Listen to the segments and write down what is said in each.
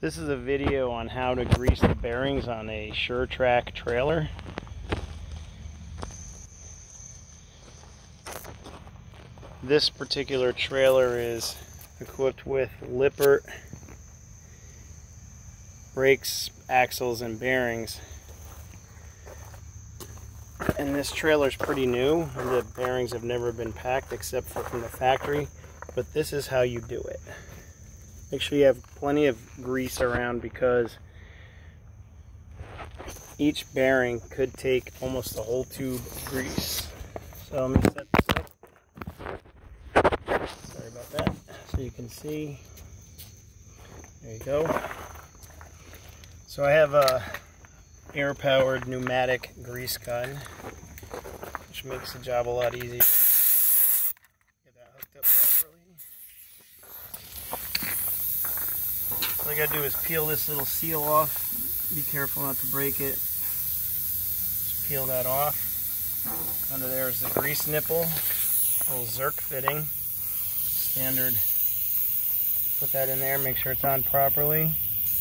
This is a video on how to grease the bearings on a Sure-Trac trailer. This particular trailer is equipped with Lippert brakes, axles, and bearings. And this trailer is pretty new. The bearings have never been packed except for from the factory. But this is how you do it. Make sure you have plenty of grease around because each bearing could take almost the whole tube of grease. So let me set this up. Sorry about that. So you can see. There you go. So I have a air-powered pneumatic grease gun, which makes the job a lot easier. Get that hooked up properly. All I gotta do is peel this little seal off. Be careful not to break it. Just peel that off. Under there is the grease nipple, little Zerk fitting. Standard. Put that in there, make sure it's on properly.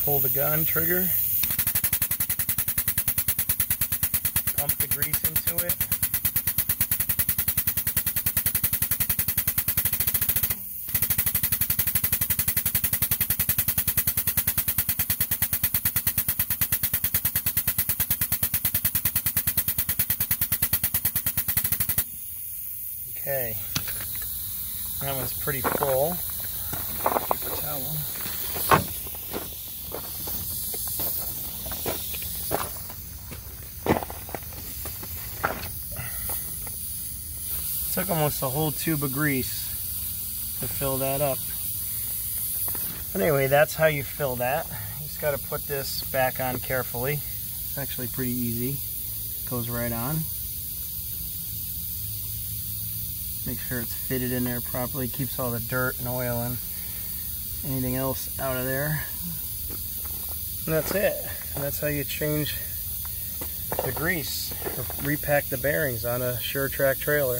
Pull the gun trigger. Pump the grease into it. Okay, that one's pretty full. Paper towel. Took almost a whole tube of grease to fill that up. But anyway, that's how you fill that. You just got to put this back on carefully. It's actually pretty easy. Goes right on. Make sure it's fitted in there properly. Keeps all the dirt and oil and anything else out of there. And that's it. And that's how you change the grease or repack the bearings on a Sure-Trac trailer.